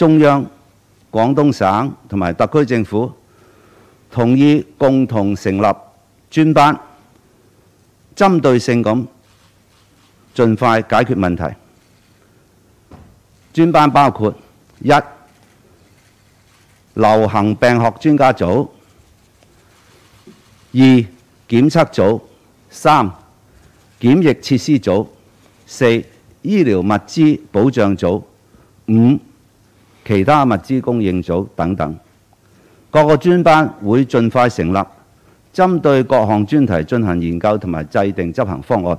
中央、廣東省同埋特區政府同意共同成立專班，針對性咁盡快解決問題。專班包括一流行病學專家組、二檢測組、三檢疫設施組、四醫療物資保障組、五其他物資供應組等等，各個專班會盡快成立，針對各項專題進行研究同埋制定執行方案。